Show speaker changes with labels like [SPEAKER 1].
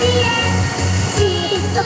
[SPEAKER 1] えしっと